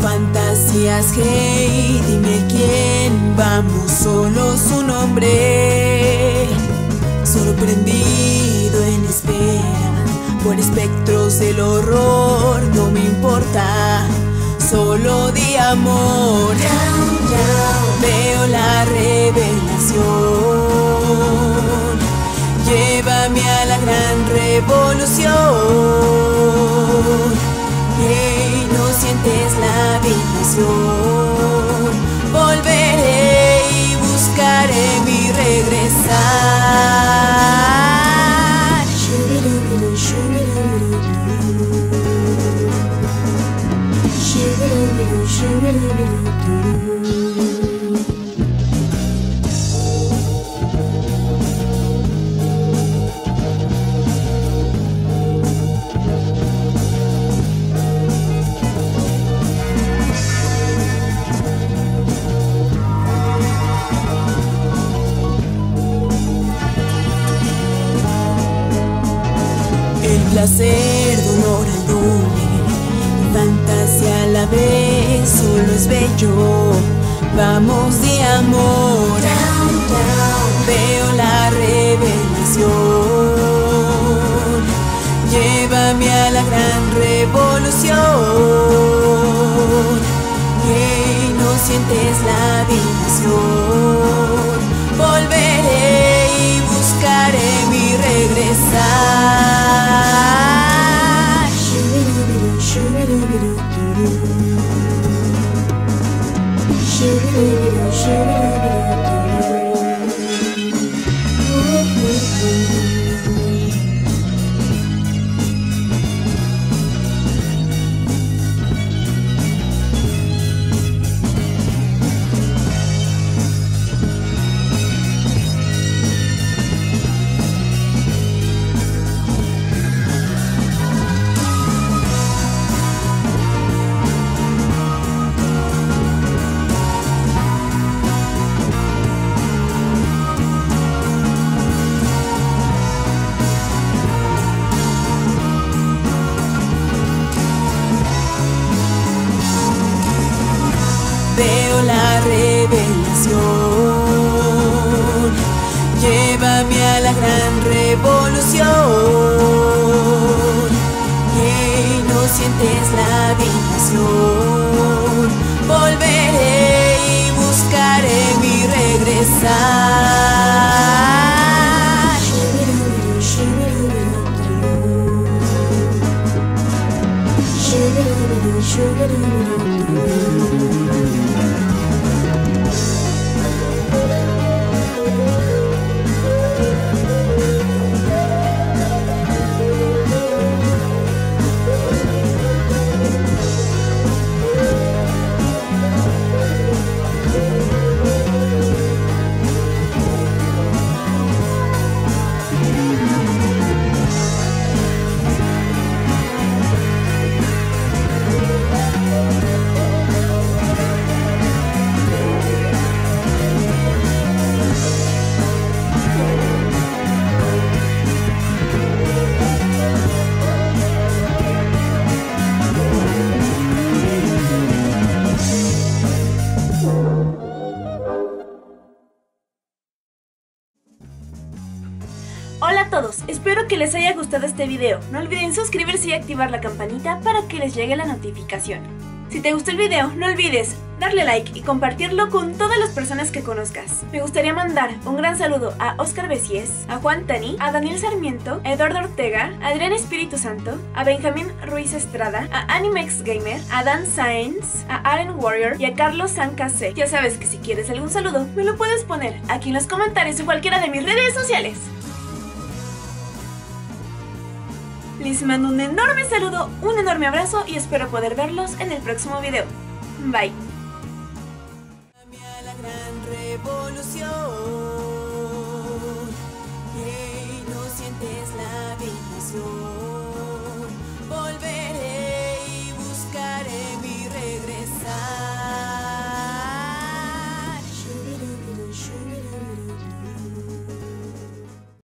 Fantasías, hey, dime quién. Vamos, solo su nombre. Sorprendido en espera por espectros del horror, no me importa. Solo di amor. Veo la revelación. Llévame a la gran revolución. Sientes la vibración. Volveré y buscaré mi regresar. Solo es bello. Vamos de amor, veo la revelación. Llévame a la gran revolución. Hey, no sientes la vibración. Veo la revelación. Llévame a la gran revolución. Hey, no sientes la vibración. Volveré y buscaré mi regresar. todos, espero que les haya gustado este video. No olviden suscribirse y activar la campanita para que les llegue la notificación. Si te gustó el video, no olvides darle like y compartirlo con todas las personas que conozcas. Me gustaría mandar un gran saludo a Oscar Besies, a Juan Tani, a Daniel Sarmiento, a Eduardo Ortega, a Adrián Espíritu Santo, a Benjamín Ruiz Estrada, a Animex Gamer, a Dan Sainz, a Aren Warrior y a Carlos Sancase. Ya sabes que si quieres algún saludo, me lo puedes poner aquí en los comentarios o cualquiera de mis redes sociales. Les mando un enorme saludo, un enorme abrazo y espero poder verlos en el próximo video. Bye.